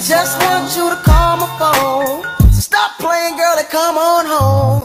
I just want you to call my phone. So stop playing, girl, and come on home.